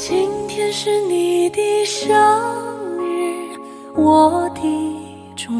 今天是你的生日我的中